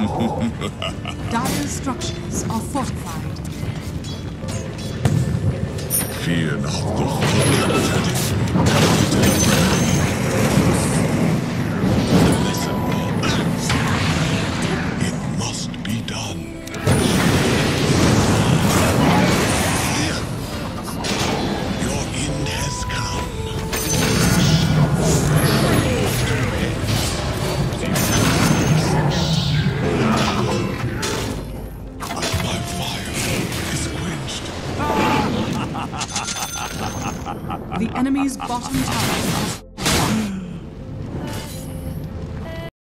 Dire structures are fortified. Fear not the Listen. It must be done. the enemy's bottom tower.